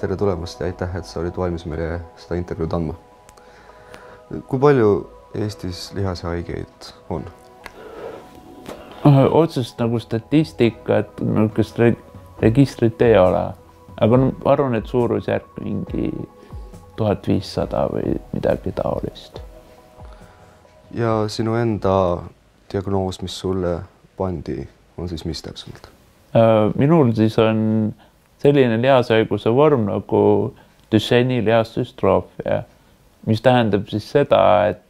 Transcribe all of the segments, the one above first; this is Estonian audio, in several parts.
tere tulemast ja aitäh, et sa olid valmis meile seda intervjuud andma. kui palju Eestis lihashaigeid on? otsest nagu statistikat, niisugust registrit ei ole, aga no ma arvan, et suurusjärk mingi tuhat viissada või midagi taolist. ja sinu enda diagnoos, mis sulle pandi, on siis mis täpsemalt? minul siis on selline lihashaiguse vorm nagu Duchenne'i lihasdüstroofia, mis tähendab siis seda, et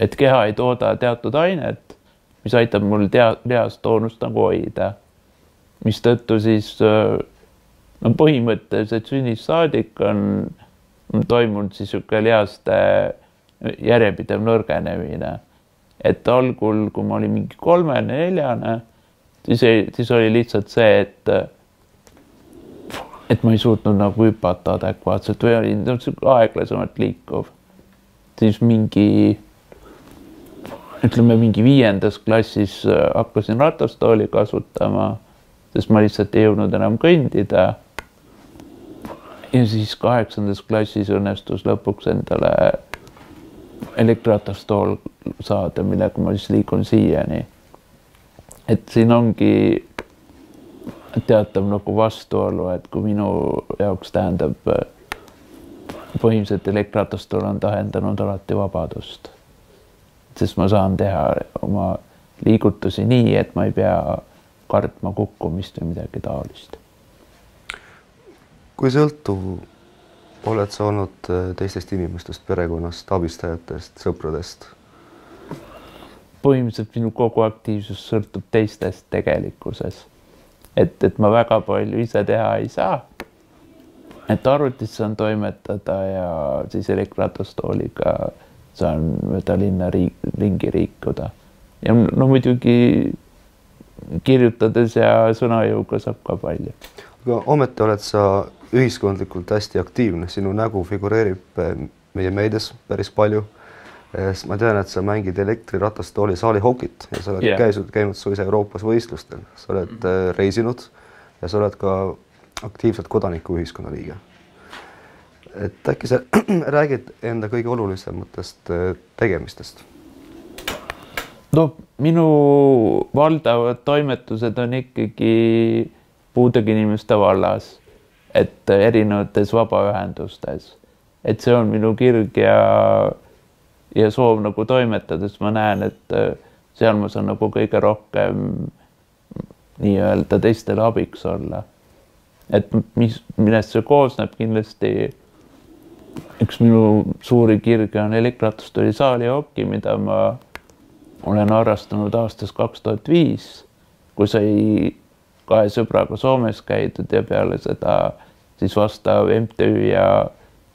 et keha ei tooda teatud ainet, mis aitab mul tea-, lihastoonust nagu hoida. mistõttu siis no põhimõtteliselt sünnist saadik on toimunud siis niisugune lihaste järjepidev nõrgenemine. et algul, kui ma olin mingi kolmene-neljane, siis siis oli lihtsalt see, et et ma ei suutnud nagu hüpata adekvaatselt või olin aeglasemalt liikuv. siis mingi ütleme mingi viiendas klassis hakkasin ratastooli kasutama, sest ma lihtsalt ei jõudnud enam kõndida. ja siis kaheksandas klassis õnnestus lõpuks endale elektriratastool saada, millega ma siis liigun siiani. Et siin ongi teatav nagu vastuolu, et kui minu jaoks tähendab põhimõtteliselt elektriratastool on tähendanud alati vabadust. sest ma saan teha oma liigutusi nii, et ma ei pea kartma kukkumist või midagi taolist. kui sõltuv oled sa olnud teistest inimestest, perekonnast, abistajatest, sõpradest? Põhimõtteliselt minu kogu aktiivsus sõltub teistest tegelikkuses. et, et ma väga palju ise teha ei saa. et arvutis saan toimetada ja siis elektriratastooliga saan mööda linna riik, ringi liikuda. ja no muidugi kirjutades ja sõnajõuga saab ka palju. aga ometi oled sa ühiskondlikult hästi aktiivne, sinu nägu figureerib meie meedias päris palju sest ma tean, et sa mängid elektriratastooli saalihokit ja sa oled yeah. käinud, käinud suisa Euroopas võistlustel, sa oled mm -hmm. reisinud ja sa oled ka aktiivselt kodanikuühiskonna liige. et äkki sa räägid enda kõige olulisematest tegemistest? no minu valdavad toimetused on ikkagi puudega inimeste vallas, et erinevates vabaühendustes, et see on minu kirg ja ja soov nagu toimetada, siis ma näen, et äh, seal ma saan nagu kõige rohkem nii-öelda teistele abiks olla. et mis, millest see koosneb, kindlasti üks minu suuri kirge on elektritratasturi saalihoki, mida ma olen harrastanud aastast kaks tuhat viis, kui sai kahe sõbraga Soomes käidud ja peale seda siis vastav MTÜ ja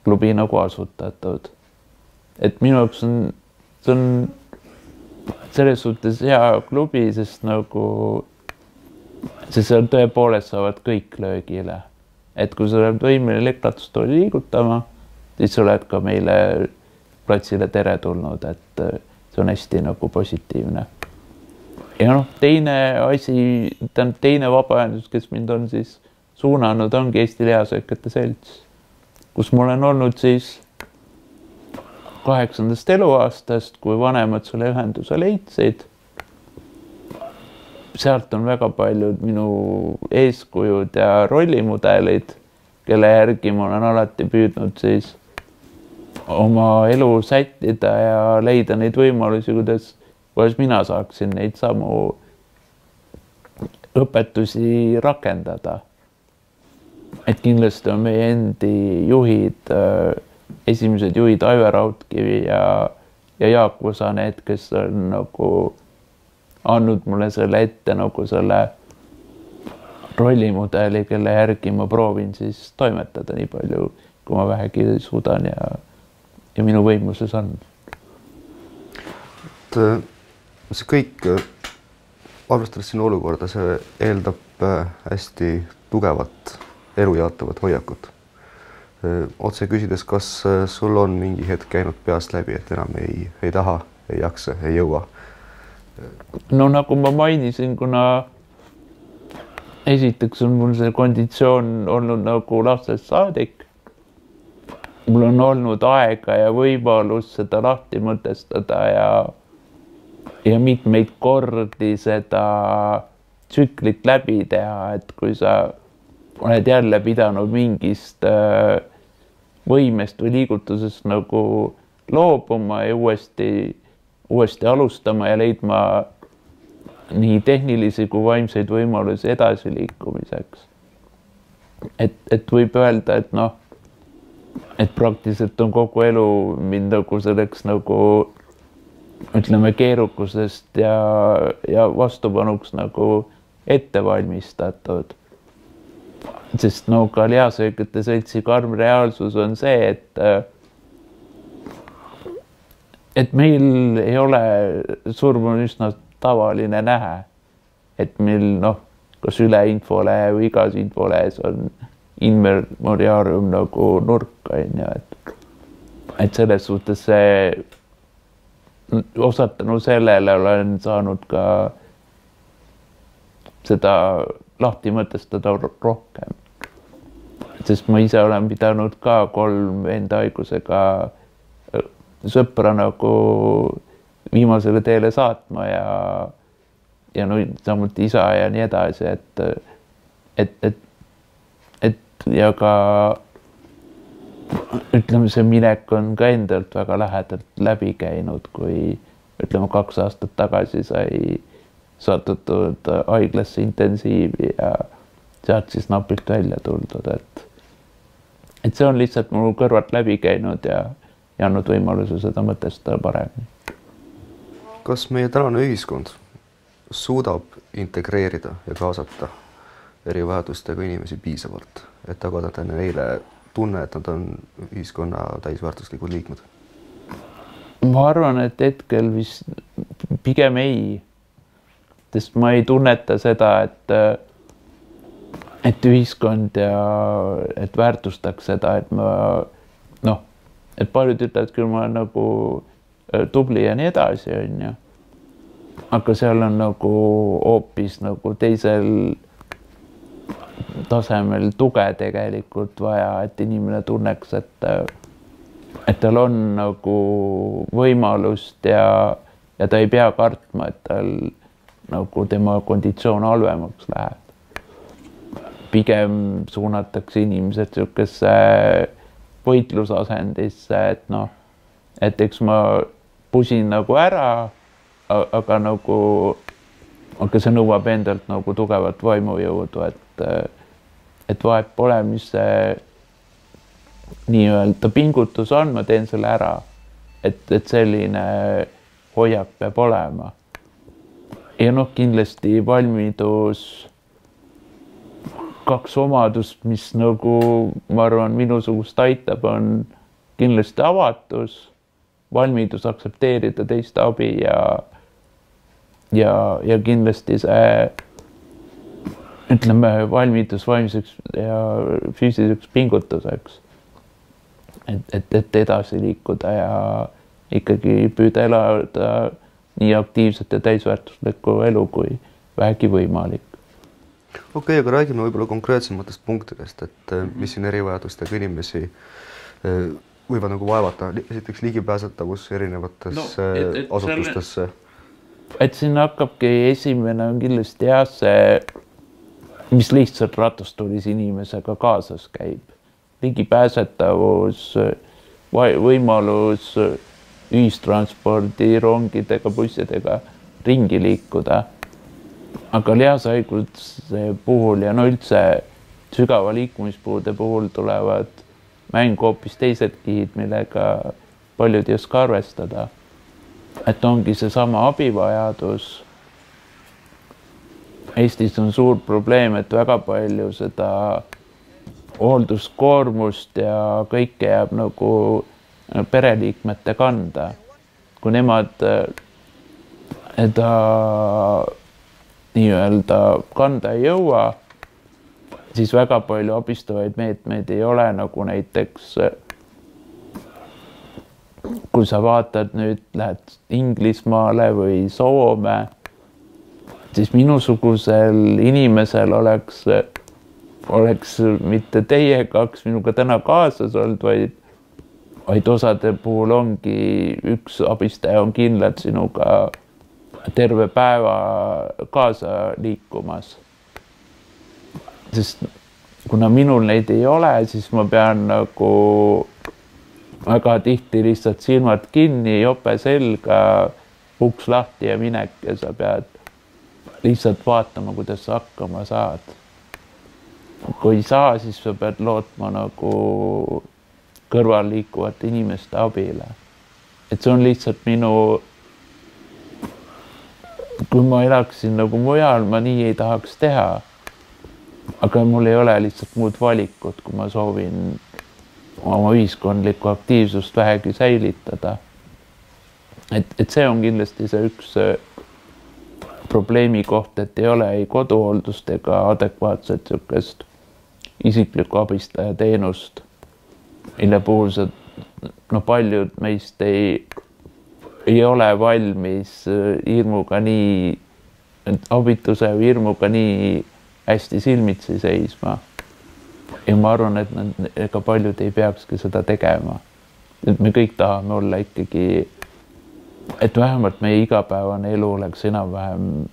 klubi nagu asutatud et minu jaoks on, see on selles suhtes hea klubi, sest nagu, sest seal tõepoolest saavad kõik löögile. et kui sa oled võimeline elektratustooli liigutama, siis sa oled ka meile platsile teretulnud, et see on hästi nagu positiivne. ja noh, teine asi, tähendab teine vabaühendus, kes mind on siis suunanud, ongi Eesti Lihasöökjate Selts, kus ma olen olnud siis kaheksandast eluaastast, kui vanemad selle ühenduse leidsid. sealt on väga paljud minu eeskujud ja rollimudelid, kelle järgi ma olen alati püüdnud siis oma elu sättida ja leida neid võimalusi, kuidas, kuidas mina saaksin neid samu õpetusi rakendada. et kindlasti on meie endi juhid äh, esimesed juhid Aivar Raudkivi ja, ja Jaak Vusa, need, kes on nagu andnud mulle selle ette nagu selle rollimudeli, kelle järgi ma proovin siis toimetada nii palju, kui ma vähegi suudan ja, ja minu võimuses on. et äh, see kõik, äh, arvestades sinu olukorda, see eeldab äh, hästi tugevat elu jaotavat hoiakut otse küsides, kas sul on mingi hetk käinud peast läbi, et enam ei, ei taha, ei jaksa, ei jõua? no nagu ma mainisin, kuna esiteks on mul see konditsioon olnud nagu lapsest saadik. mul on olnud aega ja võimalus seda lahti mõtestada ja, ja mitmeid kordi seda tsüklit läbi teha, et kui sa oled jälle pidanud mingist äh, võimest või liigutusest nagu loobuma ja uuesti, uuesti alustama ja leidma nii tehnilisi kui vaimseid võimalusi edasiliikumiseks. et, et võib öelda, et noh, et praktiliselt on kogu elu mind nagu selleks nagu ütleme keerukusest ja, ja vastupanuks nagu ette valmistatud. Sest no ka Liasöökide Seltsi karm reaalsus on see, et et meil ei ole surm on üsna tavaline nähe. et meil noh, kas üleinfolehe või igas infolehes on in memoriarum nagu nurk on ju, et et selles suhtes see osalt tänu sellele olen saanud ka seda lahti mõtestada rohkem. sest ma ise olen pidanud ka kolm enda haigusega sõpra nagu viimasele teele saatma ja, ja no samuti isa ja nii edasi, et, et, et, et ja ka ütleme, see minek on ka endalt väga lähedalt läbi käinud, kui ütleme, kaks aastat tagasi sai saadetud haiglasse intensiivi ja sealt siis napilt välja tuldud, et et see on lihtsalt mul kõrvalt läbi käinud ja, ja andnud võimaluse seda mõtestada paremini kas meie tänane ühiskond suudab integreerida ja kaasata erivajadustega inimesi piisavalt, et tagada neile tunne, et nad on ühiskonna täisväärtuslikud liikmed? ma arvan, et hetkel vist pigem ei, sest ma ei tunneta seda, et et ühiskond ja et väärtustaks seda, et ma noh, et paljud ütlevad küll, ma olen nagu Äh, tubli ja nii edasi, on ju. aga seal on nagu hoopis nagu teisel tasemel tuge tegelikult vaja, et inimene tunneks, et et tal on nagu võimalust ja, ja ta ei pea kartma, et tal nagu tema konditsioon halvemaks läheb. pigem suunatakse inimesed niisugusesse võitlusasendisse, et noh, et eks ma pusin nagu ära, aga nagu, aga see nõuab endalt nagu tugevat vaimujõudu, et, et vahet pole, mis see nii-öelda pingutus on, ma teen selle ära. et, et selline hoiak peab olema. Ja noh, kindlasti valmidus, kaks omadust, mis nagu ma arvan, minusugust aitab, on kindlasti avatus valmidus aktsepteerida teiste abi ja ja, ja kindlasti see ütleme, valmidus vaimseks ja füüsiliseks pingutuseks. et, et, et edasi liikuda ja ikkagi püüda elada nii aktiivset ja täisväärtuslikku elu kui vähegi võimalik. okei okay,, aga räägime võib-olla konkreetsematest punktidest, et mis siin erivajadustega inimesi võivad nagu vaevata, esiteks ligipääsetavus erinevatesse no, et, et asutustesse. et siin hakkabki esimene on kindlasti jah, see, mis lihtsalt ratastolis inimesega kaasas käib. ligipääsetavus, võimalus ühistranspordi, rongidega, bussidega ringi liikuda. aga lihashaiguse puhul ja no üldse sügava liikumispuude puhul tulevad mängu hoopis teised kihid, millega paljud ei oska arvestada. et ongi seesama abivajadus. Eestis on suur probleem, et väga palju seda hoolduskoormust ja kõike jääb nagu pereliikmete kanda. kui nemad seda nii-öelda kanda ei jõua siis väga palju abistavaid meetmeid ei ole, nagu näiteks kui sa vaatad nüüd, lähed Inglismaale või Soome, siis minusugusel inimesel oleks, oleks mitte teie kaks minuga täna kaasas olnud, vaid, vaid osade puhul ongi üks abistaja on kindlalt sinuga terve päeva kaasa liikumas. sest kuna minul neid ei ole, siis ma pean nagu väga tihti lihtsalt silmad kinni, jope selga, uks lahti ja minek ja sa pead lihtsalt vaatama, kuidas sa hakkama saad. kui ei saa, siis sa pead lootma nagu kõrval liikuvate inimeste abile. et see on lihtsalt minu. kui ma elaksin nagu mujal, ma nii ei tahaks teha. aga mul ei ole lihtsalt muud valikut, kui ma soovin oma ühiskondlikku aktiivsust vähegi säilitada. et, et see on kindlasti see üks probleemi koht, et ei ole ei koduhooldust ega adekvaatset niisugust isikliku abistaja teenust, mille puhul sa, no paljud meist ei, ei ole valmis hirmuga nii, abituse hirmuga nii hästi silmitsi seisma ja ma arvan, et nad, ega paljud ei peakski seda tegema. et me kõik tahame olla ikkagi, et vähemalt meie igapäevane elu oleks enam-vähem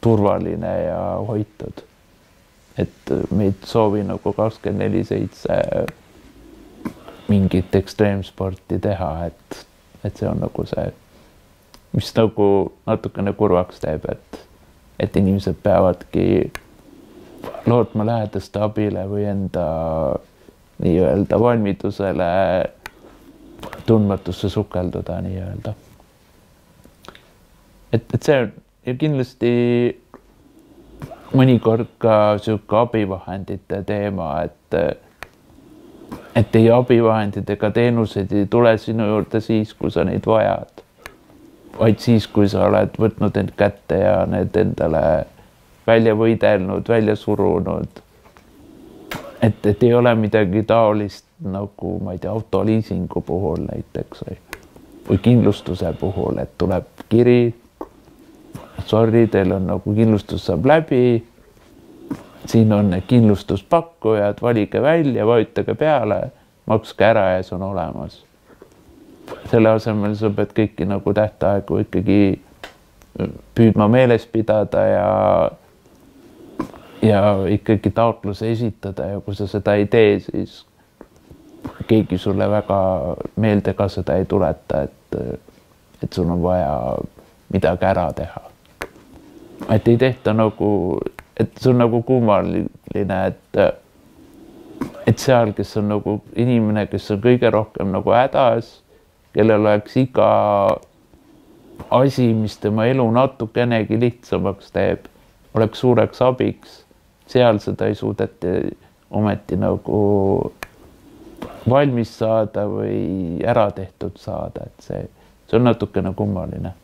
turvaline ja hoitud. et me ei soovi nagu kakskümmend neli seitse mingit ekstreemsporti teha, et, et see on nagu see, mis nagu natukene kurvaks teeb, et, et inimesed peavadki lootma lähedaste abile või enda nii-öelda valmidusele tundmatusse sukelduda nii-öelda. et, et see ja kindlasti mõnikord ka sihuke abivahendite teema, et et teie abivahendid ega teenused ei tule sinu juurde siis, kui sa neid vajad, vaid siis, kui sa oled võtnud end kätte ja need endale välja võidelnud, välja surunud. et, et ei ole midagi taolist nagu ma ei tea, autoliisingu puhul näiteks või, või kindlustuse puhul, et tuleb kiri. Sorry, teil on nagu kindlustus saab läbi. Siin on need kindlustuspakkujad, valige välja, vajutage peale, makske ära ja see on olemas. selle asemel sa pead kõiki nagu tähtaegu ikkagi püüdma meeles pidada ja ja ikkagi taotluse esitada ja kui sa seda ei tee, siis keegi sulle väga meelde ka seda ei tuleta, et, et sul on vaja midagi ära teha. et ei tehta nagu, et see on nagu kummaline, et, et seal, kes on nagu inimene, kes on kõige rohkem nagu hädas, kellel oleks iga asi, mis tema elu natukenegi lihtsamaks teeb, oleks suureks abiks seal seda ei suudeta ometi nagu valmis saada või ära tehtud saada, et see, see on natukene kummaline.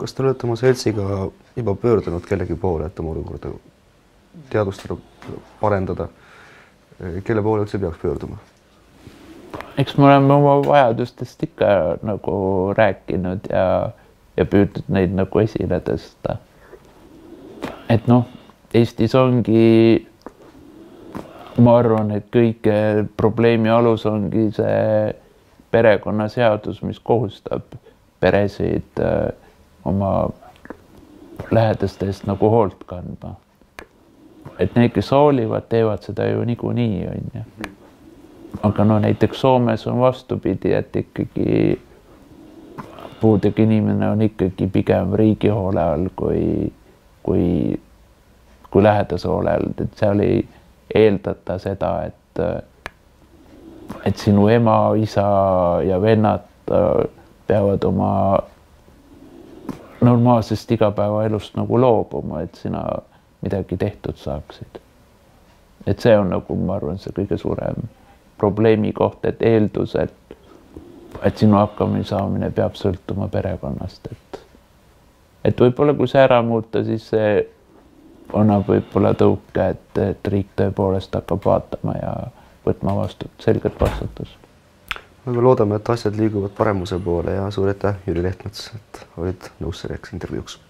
Kas te olete oma seltsiga juba pöördunud kellegi poole, et oma olukorda teadvustada, parendada? kelle poole üldse peaks pöörduma? eks me oleme oma vajadustest ikka nagu rääkinud ja, ja püüdnud neid nagu esile tõsta. et noh Eestis ongi, ma arvan, et kõige probleemi alus ongi see perekonnaseadus, mis kohustab peresid äh, oma lähedaste eest nagu hoolt kandma. et need, kes hoolivad, teevad seda ju niikuinii, on ju. aga no näiteks Soomes on vastupidi, et ikkagi puudega inimene on ikkagi pigem riigi hoole all, kui, kui kui lähedase hoolel, et seal ei eeldata seda, et et sinu ema, isa ja vennad äh, peavad oma normaalsest igapäevaelust nagu loobuma, et sina midagi tehtud saaksid. et see on nagu, ma arvan, see kõige suurem probleemi koht, et eeldus, et et sinu hakkama saamine peab sõltuma perekonnast, et et võib-olla kui see ära muuta, siis see annab võib-olla tõuke, et, et riik tõepoolest hakkab vaatama ja võtma vastu selget vastutust aga loodame, et asjad liiguvad paremuse poole ja suur aitäh, Jüri Lehtmets, et olid nõus selleks intervjuuks.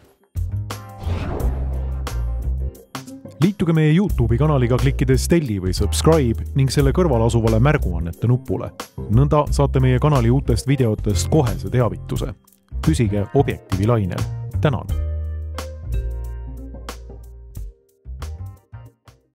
liituge meie Youtube'i kanaliga, klikkides telli või subscribe ning selle kõrval asuvale märguannete nupule. nõnda saate meie kanali uutest videotest kohese teavituse. püsige objektiivi lainel. tänan